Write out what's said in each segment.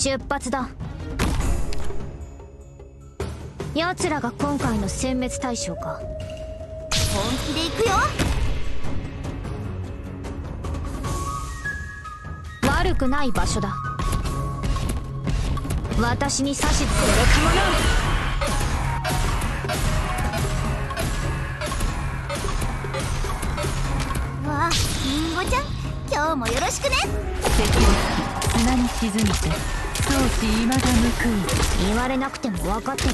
出発だ。奴らが今回の殲滅対象か。本気で行くよ。悪くない場所だ。私に指図するわありんごちゃん。今日もよろしくね。敵は砂に沈みて相思未だ報い言われなくても分かってる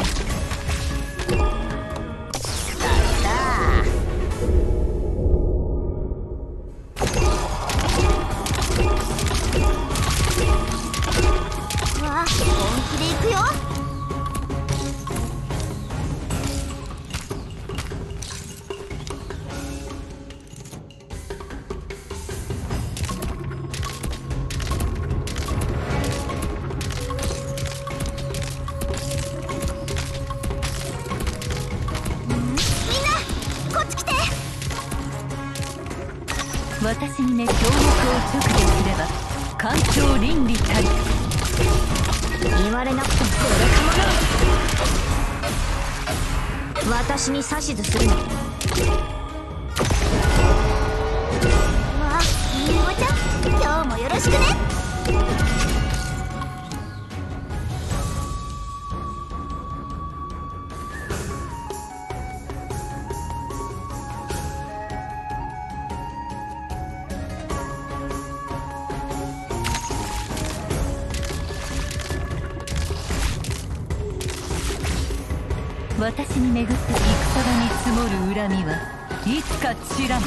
わあ本気で行くよ。私にね強力を直ですれば環境倫理たり言われなくてもそれかも。な私に指図するなわありんごちゃん今日もよろしくね。私に巡った戦場に積もる恨みはいつか散らぬ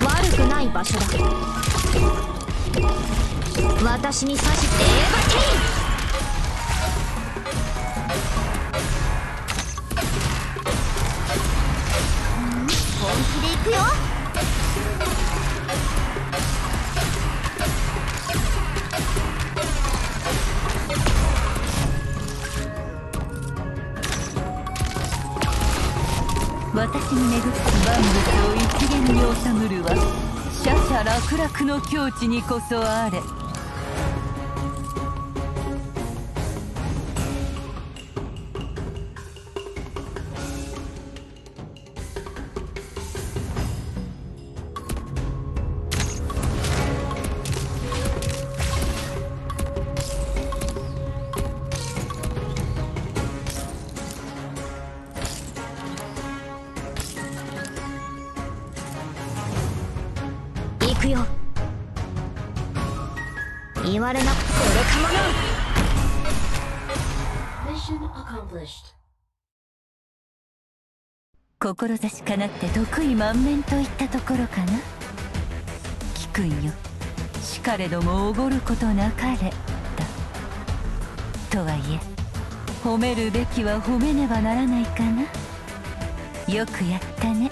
悪くない場所だ。私に指図エーバティ本気で行くよ。私に巡った万物を一元に収むるは社々楽々の境地にこそあれ。くよ。言われなくてそれかもな Mission accomplished. 志かなって得意満面といったところかな。聞くんよ。しかれどもおごることなかれだ。とはいえ褒めるべきは褒めねばならないかな。よくやったね